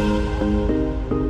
うん。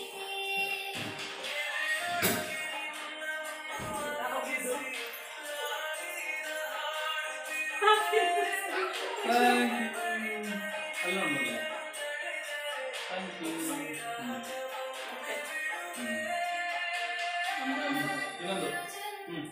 ಇನ್ನೊಂದು ಹ್ಞೂ